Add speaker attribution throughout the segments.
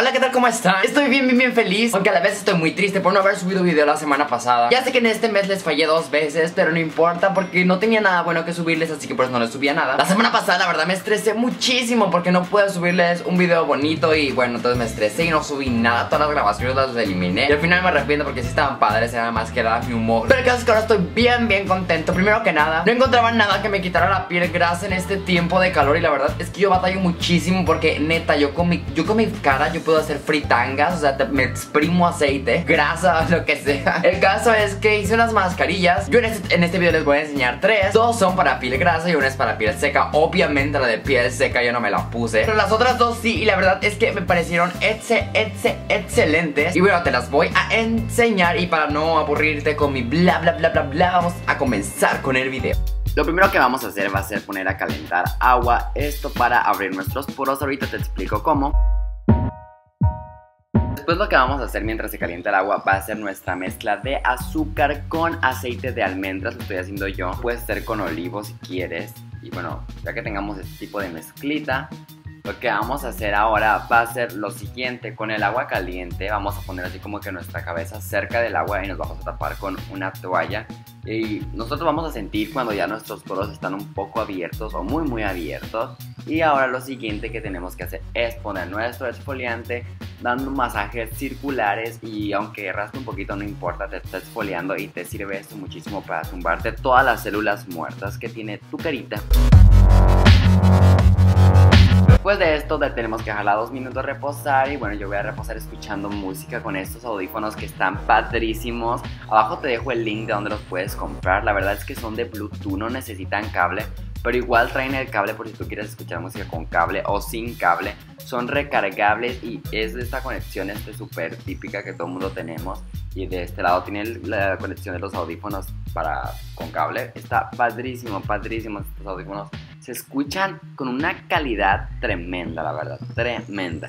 Speaker 1: Hola, ¿qué tal? ¿Cómo están? Estoy bien, bien, bien feliz Aunque a la vez estoy muy triste por no haber subido video la semana pasada. Ya sé que en este mes les fallé dos veces Pero no importa porque no tenía nada bueno que subirles Así que por eso no les subía nada. La semana pasada la verdad me estresé muchísimo Porque no pude subirles un video bonito Y bueno, entonces me estresé y no subí nada. Todas las grabaciones las eliminé. Y al final me arrepiento porque sí estaban padres Era más que nada mi humor. Pero el caso es que ahora estoy bien, bien contento. Primero que nada, no encontraba nada que me quitara la piel grasa en este tiempo de calor Y la verdad es que yo batallo muchísimo Porque neta, yo con mi, yo con mi cara yo puedo hacer fritangas, o sea, me exprimo aceite, grasa, lo que sea. El caso es que hice unas mascarillas. Yo en este, en este video les voy a enseñar tres. Dos son para piel grasa y una es para piel seca. Obviamente la de piel seca yo no me la puse. Pero las otras dos sí, y la verdad es que me parecieron ex, excelentes. Y bueno, te las voy a enseñar. Y para no aburrirte con mi bla bla bla bla bla, vamos a comenzar con el video. Lo primero que vamos a hacer va a ser poner a calentar agua, esto para abrir nuestros poros, ahorita te explico cómo. Después lo que vamos a hacer mientras se calienta el agua va a ser nuestra mezcla de azúcar con aceite de almendras, lo estoy haciendo yo. Puede ser con olivos si quieres. Y bueno, ya que tengamos este tipo de mezclita, lo que vamos a hacer ahora va a ser lo siguiente, con el agua caliente vamos a poner así como que nuestra cabeza cerca del agua y nos vamos a tapar con una toalla y nosotros vamos a sentir cuando ya nuestros poros están un poco abiertos o muy muy abiertos y ahora lo siguiente que tenemos que hacer es poner nuestro exfoliante dando masajes circulares y aunque raspe un poquito no importa, te está exfoliando y te sirve esto muchísimo para zumbarte todas las células muertas que tiene tu carita. Después de esto tenemos que dejarla dos minutos reposar y bueno yo voy a reposar escuchando música con estos audífonos que están padrísimos. Abajo te dejo el link de donde los puedes comprar, la verdad es que son de Bluetooth, no necesitan cable. Pero igual traen el cable por si tú quieres escuchar música con cable o sin cable. Son recargables y es de esta conexión este súper típica que todo el mundo tenemos. Y de este lado tiene la conexión de los audífonos para con cable. Está padrísimo, padrísimo estos audífonos se escuchan con una calidad tremenda, la verdad, tremenda.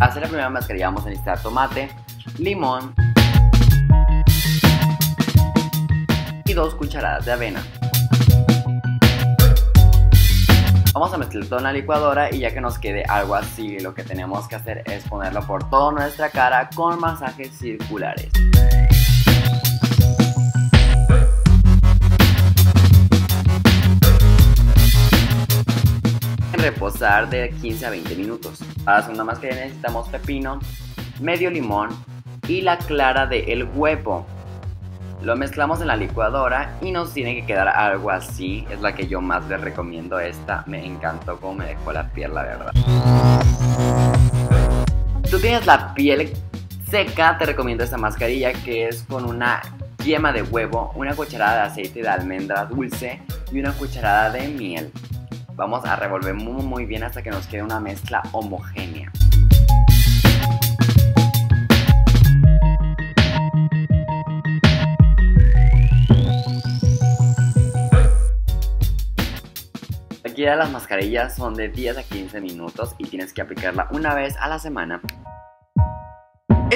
Speaker 1: Hacer la primera mascarilla vamos a necesitar tomate, limón y dos cucharadas de avena. Vamos a mezclar todo en la licuadora y ya que nos quede algo así, lo que tenemos que hacer es ponerlo por toda nuestra cara con masajes circulares. Reposar de 15 a 20 minutos. Para la segunda que necesitamos pepino, medio limón y la clara de el huevo. Lo mezclamos en la licuadora y nos tiene que quedar algo así. Es la que yo más les recomiendo esta. Me encantó como me dejó la piel, la verdad. Tú tienes la piel seca, te recomiendo esta mascarilla que es con una yema de huevo, una cucharada de aceite de almendra dulce y una cucharada de miel. Vamos a revolver muy, bien hasta que nos quede una mezcla homogénea. Aquí ya las mascarillas son de 10 a 15 minutos y tienes que aplicarla una vez a la semana.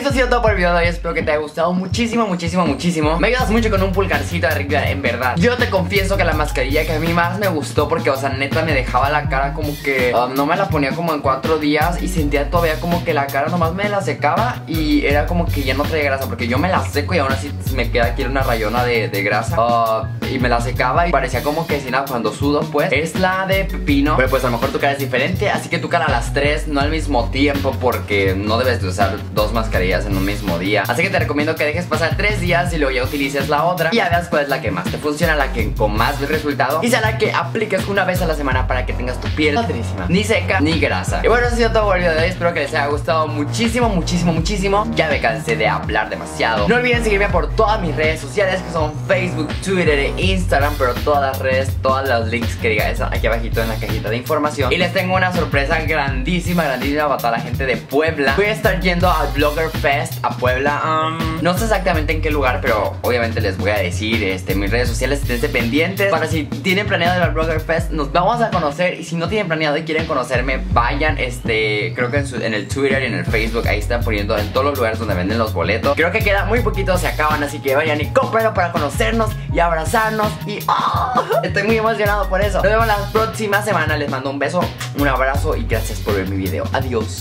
Speaker 1: Esto ha sido todo por el video de hoy, espero que te haya gustado muchísimo, muchísimo, muchísimo. Me ayudas mucho con un pulgarcito arriba, en verdad. Yo te confieso que la mascarilla que a mí más me gustó Porque, o sea, neta me dejaba la cara como que um, No me la ponía como en cuatro días Y sentía todavía como que la cara nomás me la secaba Y era como que ya no traía grasa Porque yo me la seco y aún así me queda aquí una rayona de, grasa uh, Y me la secaba y parecía como que si nada cuando sudo pues Es la de pepino Pero pues a lo mejor tu cara es diferente Así que tu cara a las tres, no al mismo tiempo Porque no debes de usar dos mascarillas en un mismo día. Así que te recomiendo que dejes pasar tres días y luego ya utilices la otra. Y ya veas cuál es la que más te funciona, la que con más resultado. Y sea la que apliques una vez a la semana para que tengas tu piel padrísima. Ni seca, ni grasa. Y bueno, eso ha sido todo por el video de hoy. Espero que les haya gustado muchísimo, muchísimo, muchísimo. Ya me cansé de hablar demasiado. No olviden seguirme por todas mis redes sociales Que son Facebook, Twitter e Instagram Pero todas las redes, todos los links que diga eso aquí abajito en la cajita de información. Y les tengo una sorpresa grandísima, grandísima para toda la gente de Puebla. Voy a estar yendo al Blogger Fest a Puebla. No sé exactamente en qué lugar, pero obviamente les voy a decir este, mis redes sociales, estén pendientes. Para si tienen planeado ir al Blogger Fest, nos vamos a conocer. Y si no tienen planeado y quieren conocerme, vayan, este, creo que en, el Twitter y en el Facebook, ahí están poniendo en todos los lugares donde venden los boletos. Creo que queda muy poquito, se acaban, así que vayan y cómprenlo para conocernos y abrazar escucharnos y ¡oh! estoy muy emocionado por eso. Nos vemos la próxima semana. Les mando un beso, un abrazo y gracias por ver mi video. Adiós.